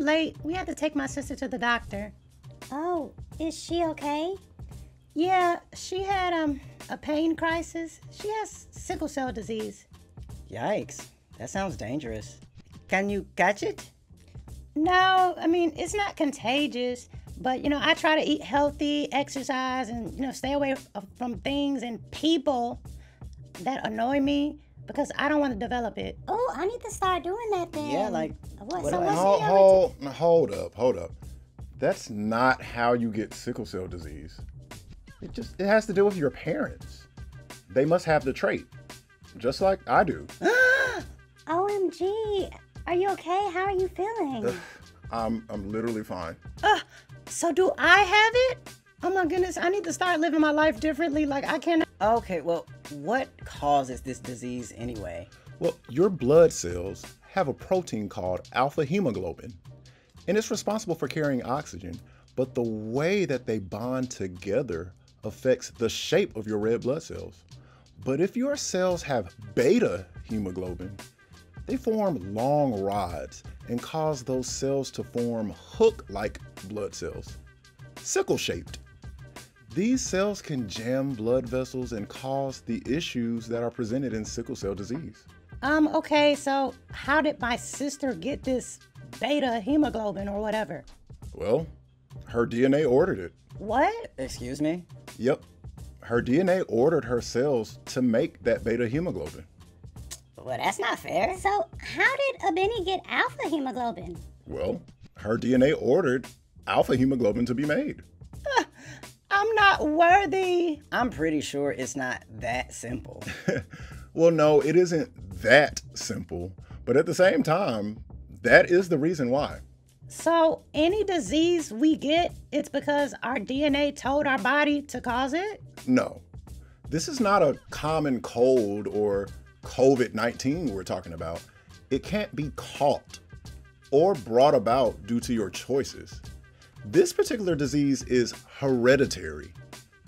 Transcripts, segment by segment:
I'm late. We had to take my sister to the doctor. Oh, is she okay? Yeah, she had um a pain crisis. She has sickle cell disease. Yikes. That sounds dangerous. Can you catch it? No, I mean it's not contagious, but you know I try to eat healthy, exercise, and you know stay away from things and people that annoy me because I don't want to develop it. Oh, I need to start doing that then. Yeah, like, what? what so do I- what's Hold, the other hold, hold up, hold up. That's not how you get sickle cell disease. It just it has to do with your parents. They must have the trait, just like I do. OMG. Are you okay? How are you feeling? I'm I'm literally fine. So do I have it? Oh my goodness, I need to start living my life differently. Like I can't. Okay, well, what causes this disease anyway? Well, your blood cells have a protein called alpha hemoglobin, and it's responsible for carrying oxygen. But the way that they bond together affects the shape of your red blood cells. But if your cells have beta hemoglobin, they form long rods and cause those cells to form hook like blood cells, sickle shaped. These cells can jam blood vessels and cause the issues that are presented in sickle cell disease. Um. Okay. So how did my sister get this beta hemoglobin or whatever? Well, her DNA ordered it. What? Excuse me? Yep. Her DNA ordered her cells to make that beta hemoglobin. Well, that's not fair. so, how did Abeni get alpha hemoglobin? Well, her DNA ordered alpha hemoglobin to be made. I'm not worthy. I'm pretty sure it's not that simple. Well, no, it isn't that simple, but at the same time, that is the reason why. So any disease we get, it's because our DNA told our body to cause it. No, this is not a common cold or COVID 19 we're talking about. It can't be caught or brought about due to your choices. This particular disease is hereditary.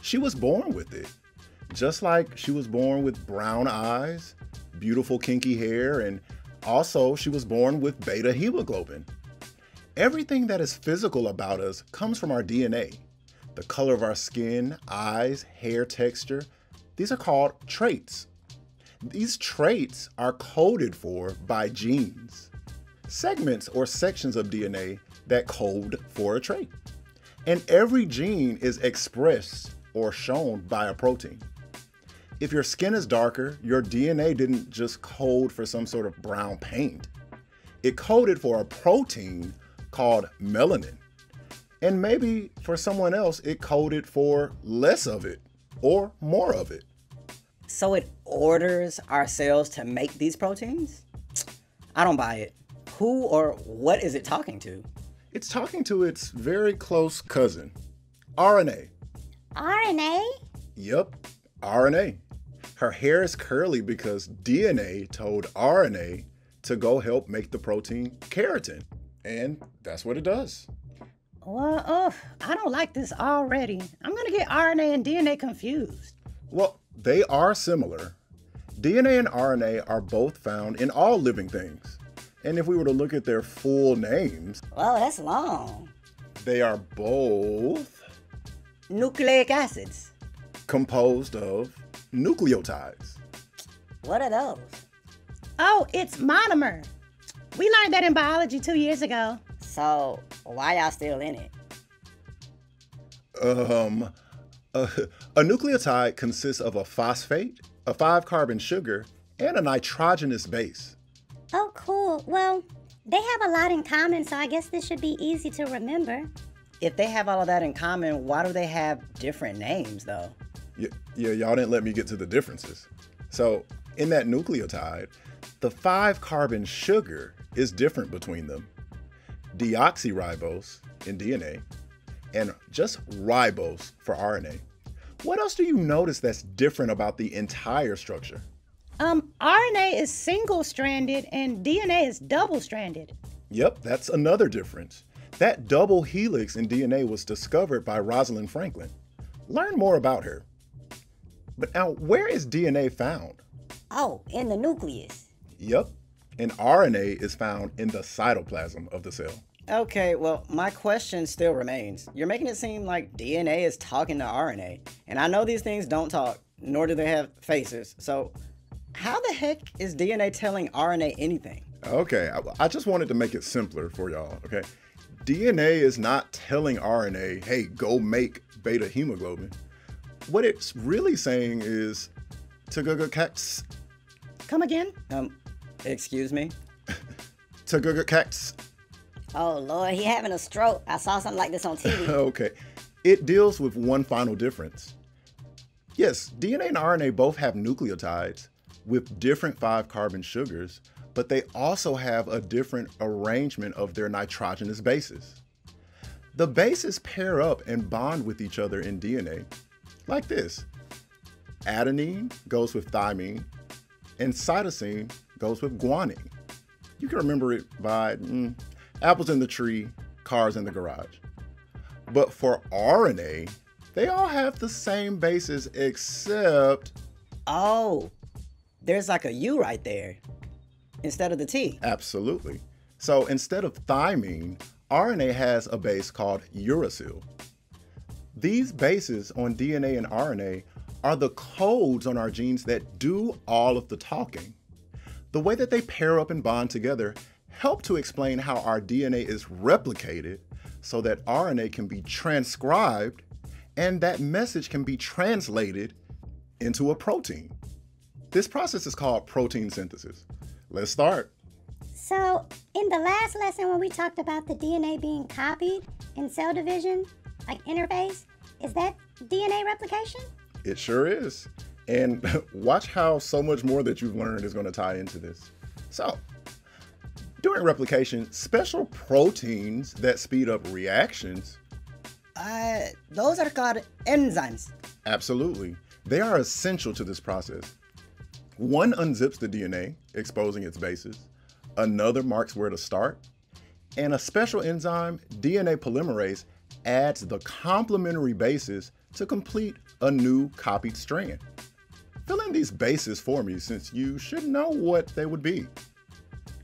She was born with it, just like she was born with brown eyes, beautiful kinky hair, and also she was born with beta hemoglobin. Everything that is physical about us comes from our DNA. The color of our skin, eyes, hair texture, these are called traits. These traits are coded for by genes, segments or sections of DNA that code for a trait. And every gene is expressed or shown by a protein. If your skin is darker, your DNA didn't just code for some sort of brown paint. It coded for a protein called melanin. And maybe for someone else, it coded for less of it or more of it. So it orders our cells to make these proteins? I don't buy it. Who or what is it talking to? It's talking to its very close cousin, RNA. RNA? Yep, RNA. Her hair is curly because DNA told RNA to go help make the protein keratin. And that's what it does. Well, oh, I don't like this already. I'm gonna get RNA and DNA confused. Well, they are similar. DNA and RNA are both found in all living things. And if we were to look at their full names, Well, that's long. they are both Nucleic acids. composed of nucleotides. What are those? Oh, it's monomer. We learned that in biology two years ago. So, why y'all still in it? Um, a, a nucleotide consists of a phosphate, a five carbon sugar, and a nitrogenous base. Oh, cool. Well, they have a lot in common, so I guess this should be easy to remember. If they have all of that in common, why do they have different names though? Y- yeah, y'all didn't let me get to the differences. So, in that nucleotide, the five carbon sugar is different between them. Deoxyribose in DNA and just ribose for RNA. What else do you notice that's different about the entire structure? Um, RNA is single stranded and DNA is double stranded. Yep, that's another difference. That double helix in DNA was discovered by Rosalind Franklin. Learn more about her. But now, where is DNA found? Oh, in the nucleus. Yep, and RNA is found in the cytoplasm of the cell. Okay, well, my question still remains. You're making it seem like DNA is talking to RNA, and I know these things don't talk, nor do they have faces. So, how the heck is DNA telling RNA anything? Okay, I, I just wanted to make it simpler for y'all. Okay, DNA is not telling RNA, "Hey, go make beta hemoglobin." What it's really saying is, "To go cats, Come again? Um, excuse me? to cats." Oh Lord, he having a stroke. I saw something like this on TV. okay. It deals with one final difference. Yes, DNA and RNA both have nucleotides with different five carbon sugars, but they also have a different arrangement of their nitrogenous bases. The bases pair up and bond with each other in DNA, like this. Adenine goes with thymine, and cytosine goes with guanine. You can remember it by mm, apples in the tree, cars in the garage. But for RNA, they all have the same bases except. Oh, there's like a U right there instead of the T. Absolutely. So instead of thymine, RNA has a base called uracil. These bases on DNA and RNA are the codes on our genes that do all of the talking. The way that they pair up and bond together help to explain how our DNA is replicated so that RNA can be transcribed and that message can be translated into a protein. This process is called protein synthesis. Let's start. So, in the last lesson when we talked about the DNA being copied in cell division, like interphase, is that DNA replication? It sure is. And watch how so much more that you've learned is going to tie into this. So, during replication, special proteins that speed up reactions. Uh, those are called enzymes. Absolutely. They are essential to this process. One unzips the DNA, exposing its bases. Another marks where to start. And a special enzyme, DNA polymerase, adds the complementary bases to complete a new copied strand. Fill in these bases for me since you should know what they would be.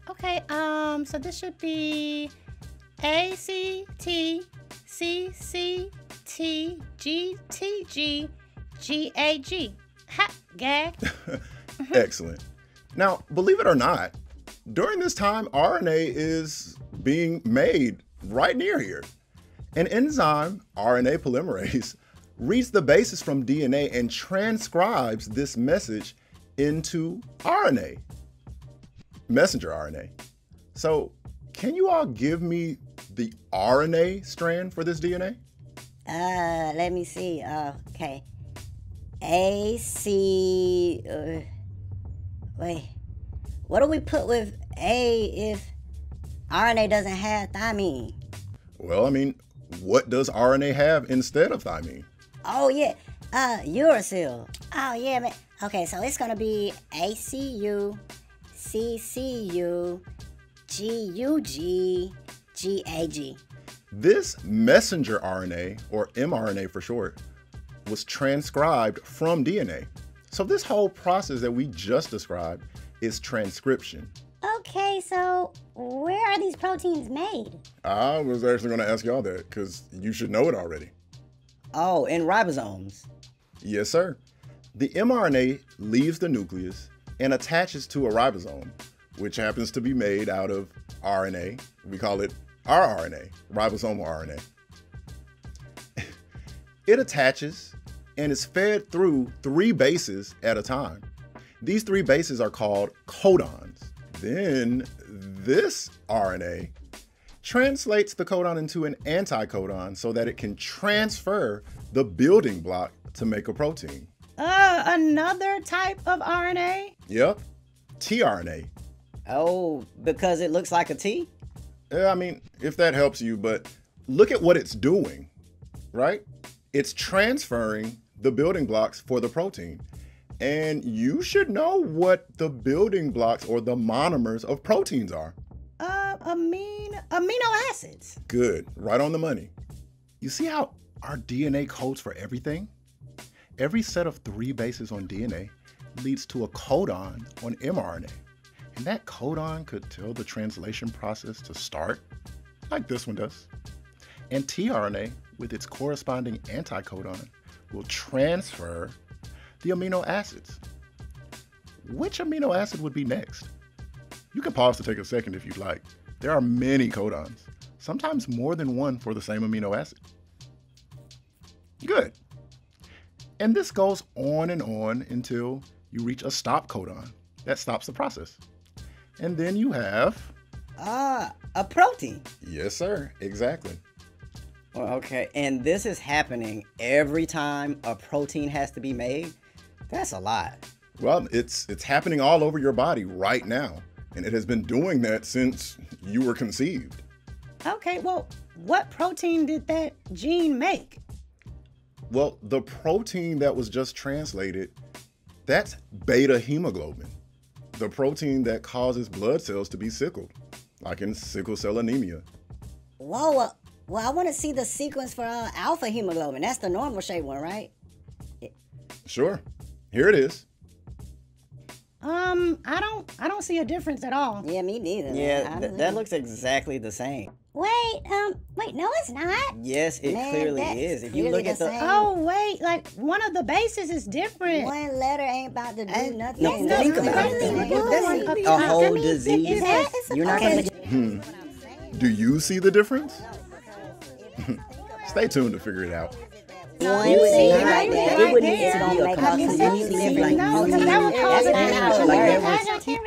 Okay, um, so this should be A C T C C T G T G G A G. Ha, gag. Excellent. Now, believe it or not, during this time, RNA is being made right near here. An enzyme, RNA polymerase, reads the bases from DNA and transcribes this message into RNA, messenger RNA. So, can you all give me the RNA strand for this DNA? Uh, let me see. Uh, okay. A C. Uh, wait. What do we put with A if RNA doesn't have thymine? Well, I mean, what does RNA have instead of thymine? Oh yeah, uh, uracil. Oh yeah, man. Okay, so it's gonna be ACU, CCU, GUG, GAG. This messenger RNA, or mRNA for short, was transcribed from DNA. So this whole process that we just described is transcription. Okay, so where are these proteins made? I was actually going to ask y'all that because you should know it already. Oh, in ribosomes. Yes, sir. The mRNA leaves the nucleus and attaches to a ribosome, which happens to be made out of RNA. We call it rRNA, ribosomal RNA. it attaches and is fed through three bases at a time. These three bases are called codons. Then this RNA translates the codon into an anticodon so that it can transfer the building block to make a protein. Uh, another type of RNA? Yep, tRNA. Oh, because it looks like a T? Yeah, I mean, if that helps you, but look at what it's doing, right? It's transferring the building blocks for the protein. And you should know what the building blocks or the monomers of proteins are. Uh, amine, amino acids. Good, right on the money. You see how our DNA codes for everything? Every set of three bases on DNA leads to a codon on mRNA. And that codon could tell the translation process to start. like this one does. And tRNA, with its corresponding anticodon, will transfer the amino acids. Which amino acid would be next? You can pause to take a second if you'd like. There are many codons, sometimes more than one for the same amino acid. Good. And this goes on and on until you reach a stop codon that stops the process. And then you have. Ah, a protein. Yes, sir, exactly. Okay, and this is happening every time a protein has to be made. That's a lot. Well, it's it's happening all over your body right now, and it has been doing that since you were conceived. Okay, well, what protein did that gene make? Well, the protein that was just translated, that's beta hemoglobin, the protein that causes blood cells to be sickled, like in sickle cell anemia. Whoa, well, well I want to see the sequence for uh, alpha hemoglobin. That's the normal shape one, right? Sure. Here it is. Um, I don't, I don't see a difference at all. Yeah, me neither. Yeah, th- that looks exactly the same. Wait, um, wait, no, it's not. Yes, it Man, clearly is. If you clearly look at the the same. Oh wait, like one of the bases is different. One letter ain't about to do And- nothing. no, It's think not about really it. good. That's Okay, a I whole disease. is That that- is You're not gonna. okay. Do you see the difference? Stay tuned to figure it out. One You see not it right there. It wouldn't It need to don't be a make Have you seen- different No, because that would cause a not how it Like works. there was-